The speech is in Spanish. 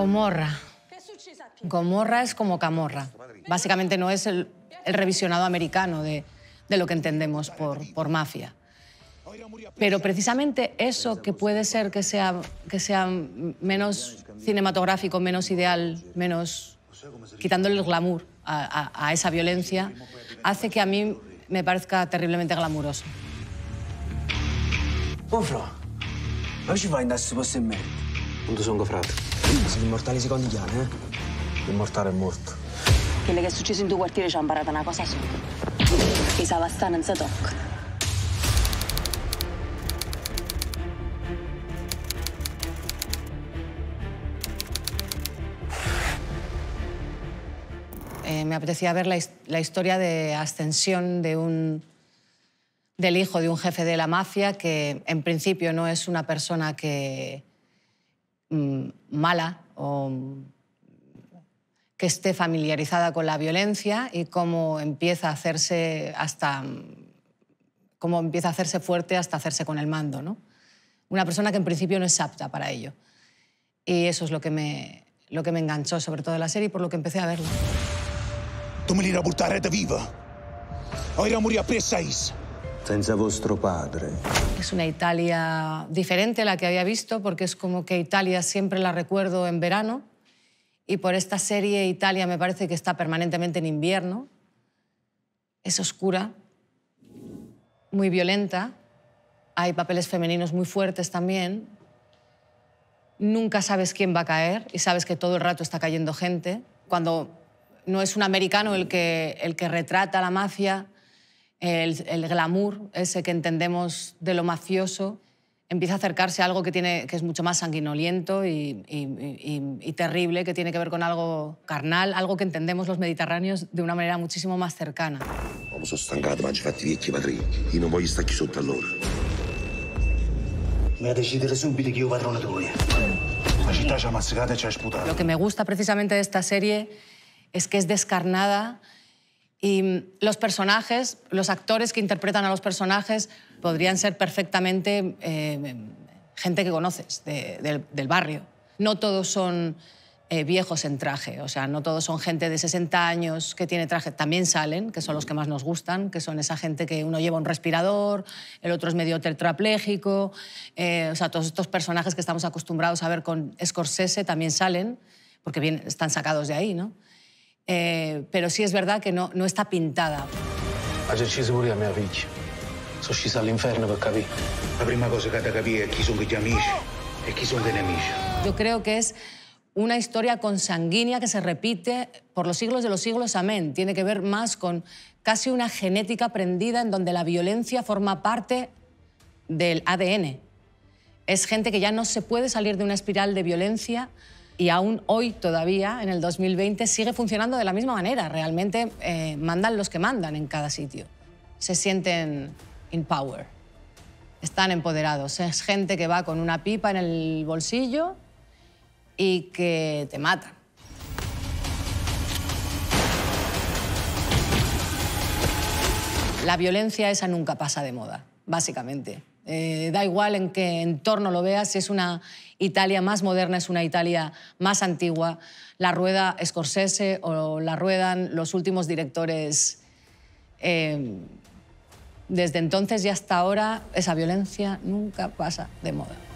Gomorra. Gomorra es como Camorra. Básicamente no es el, el revisionado americano de, de, lo que entendemos por, por mafia. Pero precisamente eso que puede ser que sea, que sea menos cinematográfico, menos ideal, menos quitándole el glamour a, a, a esa violencia, hace que a mí me parezca terriblemente glamuroso. Buon ma ci fai andare a posto in merito? Punto sono Se l'immortale si condigliano, eh? L'immortale è morto. Quello che è successo in tuo quartiere ci ha imparato una cosa sola. Che i savastani non si toccano. Eh, me apetecía ver la, la, historia de ascensión de un, del hijo de un jefe de la mafia que en principio no es una persona que mala o que esté familiarizada con la violencia y cómo empieza a hacerse hasta cómo empieza a hacerse fuerte hasta hacerse con el mando, ¿no? Una persona que en principio no es apta para ello. Y eso es lo que me, lo que me enganchó sobre todo de la serie y por lo que empecé a verla. Tu me l'hai buttare viva. Era morir a seis. Senza vostro padre. Es una Italia diferente a la que había visto porque es como que Italia siempre la recuerdo en verano y por esta serie Italia me parece que está permanentemente en invierno. Es oscura, muy violenta, hay papeles femeninos muy fuertes también. Nunca sabes quién va a caer y sabes que todo el rato está cayendo gente. Cuando no es un americano el que, el que retrata la mafia, el, el, glamour ese que entendemos de lo mafioso, empieza a acercarse a algo que, tiene, que es mucho más sanguinoliento y, y, y, y, terrible, que tiene que ver con algo carnal, algo que entendemos los mediterráneos de una manera muchísimo más cercana. Mi sono stancato, ma ci fatti vecchi padrini. Io non voglio stare qui sotto a loro. Decidere subito che io padrone tuo. La città ci ha e ci ha sputato. Lo que me gusta precisamente de esta serie es que es descarnada y los personajes, los actores que interpretan a los personajes podrían ser perfectamente eh, gente que conoces de, de, del barrio. No todos son eh, viejos en traje, o sea, no todos son gente de 60 años que tiene traje. También salen, que son los que más nos gustan, que son esa gente que uno lleva un respirador, el otro es medio tetrapléjico. Eh, o sea, todos estos personajes que estamos acostumbrados a ver con Scorsese también salen, porque bien, están sacados de ahí, ¿no? Eh, pero sí es verdad que no, no está pintada. Ha deciso pure a mia figlia. Sono scesa all'inferno per capire. La prima cosa che da capire è chi sono gli amici e chi sono gli nemici. Yo creo que es una historia consanguínea que se repite por los siglos de los siglos, amén. Tiene que ver más con casi una genética aprendida en donde la violencia forma parte del ADN. Es gente que ya no se puede salir de una espiral de violencia y aún hoy todavía, en el 2020, sigue funcionando de la misma manera. Realmente eh, mandan los que mandan en cada sitio. Se sienten in power. Están empoderados. Es gente que va con una pipa en el bolsillo y que te matan. La violencia esa nunca pasa de moda, básicamente. Eh, da igual en qué entorno lo veas, es una Italia más moderna, es una Italia más antigua, la rueda Scorsese o la ruedan los últimos directores. Eh, desde entonces y hasta ahora, esa violencia nunca pasa de moda.